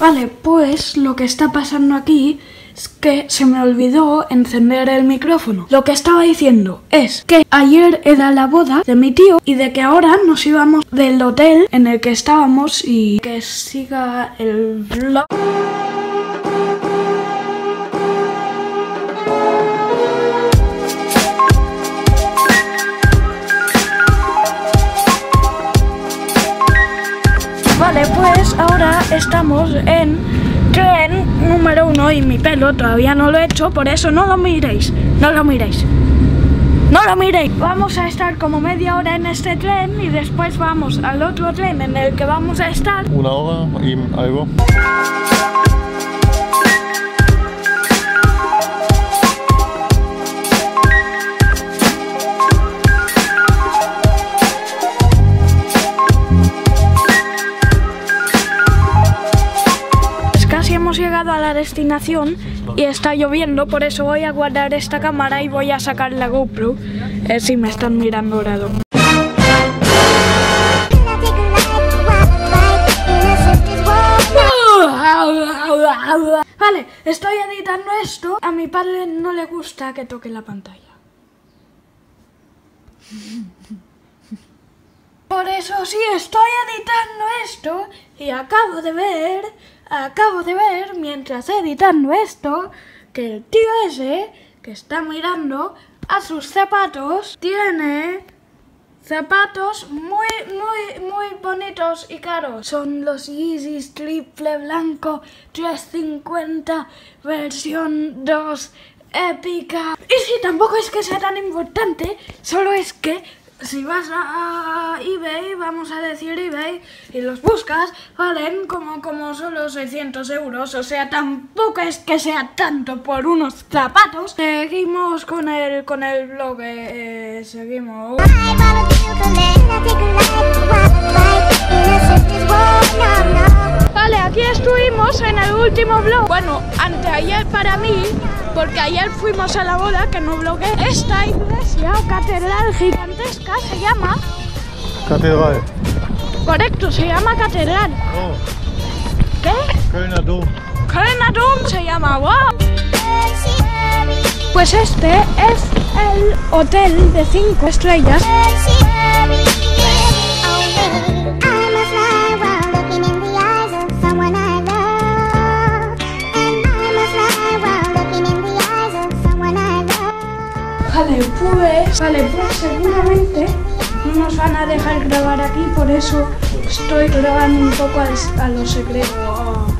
Vale, pues lo que está pasando aquí es que se me olvidó encender el micrófono. Lo que estaba diciendo es que ayer era la boda de mi tío y de que ahora nos íbamos del hotel en el que estábamos y que siga el vlog. Estamos en tren número uno y mi pelo todavía no lo he hecho, por eso no lo miréis, no lo miréis. No lo miréis. Vamos a estar como media hora en este tren y después vamos al otro tren en el que vamos a estar. Una hora y algo. Hemos llegado a la destinación y está lloviendo, por eso voy a guardar esta cámara y voy a sacar la GoPro. Eh, si me están mirando dorado. Vale, estoy editando esto. A mi padre no le gusta que toque la pantalla. Por eso sí, estoy editando esto y acabo de ver, acabo de ver mientras editando esto que el tío ese que está mirando a sus zapatos tiene zapatos muy, muy, muy bonitos y caros. Son los Yeezys triple blanco 350 versión 2 épica. Y sí, tampoco es que sea tan importante, solo es que si vas a eBay, vamos a decir eBay, y los buscas, valen como, como solo 600 euros. O sea, tampoco es que sea tanto por unos zapatos. Seguimos con el, con el blog, eh, eh, seguimos. Vale, aquí estuvimos en el último vlog. Bueno, anteayer para mí, porque ayer fuimos a la boda que no blogué. Esta iglesia o catedral gigantesca se llama. Catedral. Correcto, se llama catedral. Oh, ¿Qué? Kölner Dom. Kölner Dom se llama, wow. Pues este es el hotel de 5 estrellas. Vale, pues, vale, pues seguramente no nos van a dejar grabar aquí, por eso estoy grabando un poco a, a lo secreto.